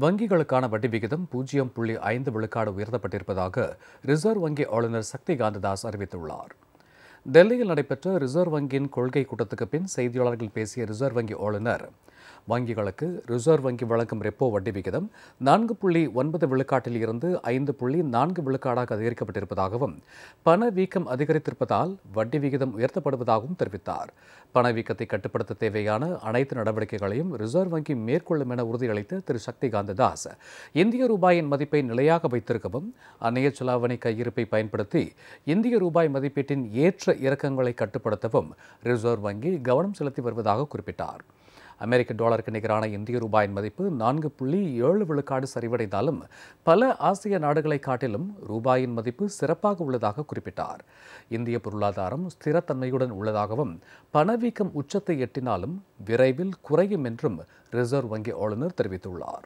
வங்கிகளுக்கான வட்டி விகிதம் பூஜ்ஜியம் புள்ளி ஐந்து விழுக்காடு உயர்த்தப்பட்டிருப்பதாக ரிசர்வ் வங்கி ஆளுநர் சக்தி காந்ததாஸ் அறிவித்துள்ளார். டெல்லியில் நடைபெற்ற ரிசர்வ் வங்கியின் கொள்கை கூட்டத்துக்கு பின் செய்தியாளர்கள் பேசிய ரிசர்வ் வங்கி ஆளுநர் வங்கிகளுக்கு ரிசர்வ் வங்கி வழங்கும் ரெப்போ வட்டி விகிதம் நான்கு புள்ளி ஒன்பது விழுக்காட்டில் இருந்து ஐந்து புள்ளி நான்கு விழுக்காடாக அதிகரிக்கப்பட்டிருப்பதாகவும் பணவீக்கம் அதிகரித்திருப்பதால் வட்டி விகிதம் உயர்த்தப்படுவதாகவும் தெரிவித்தார். பணவீக்கத்தை கட்டுப்படுத்த தேவையான அனைத்து நடவடிக்கைகளையும் ரிசர்வ் வங்கி மேற்கொள்ளும் என உறுதியளித்த திரு. சக்திகாந்த தாஸ் இந்திய ரூபாயின் மதிப்பை நிலையாக வைத்திருக்கவும் அந்நிய செலாவணி கையிருப்பை பயன்படுத்தி இந்திய ரூபாய் மதிப்பீட்டின் ஏற்ற இறக்கங்களை கட்டுப்படுத்தவும் ரிசர்வ் வங்கி கவனம் செலுத்தி வருவதாக குறிப்பிட்டார். அமெரிக்க டாலருக்கு நிகரான இந்திய ரூபாயின் மதிப்பு நான்கு புள்ளி ஏழு விழுக்காடு சரிவடைந்தாலும் பல ஆசிய நாடுகளை காட்டிலும் ரூபாயின் மதிப்பு சிறப்பாக உள்ளதாக குறிப்பிட்டார். இந்திய பொருளாதாரம் ஸ்திரத்தன்மையுடன் உள்ளதாகவும் பணவீக்கம் உச்சத்தை எட்டினாலும் விரைவில் குறையும் என்றும் ரிசர்வ் வங்கி ஆளுநர் தெரிவித்துள்ளார்.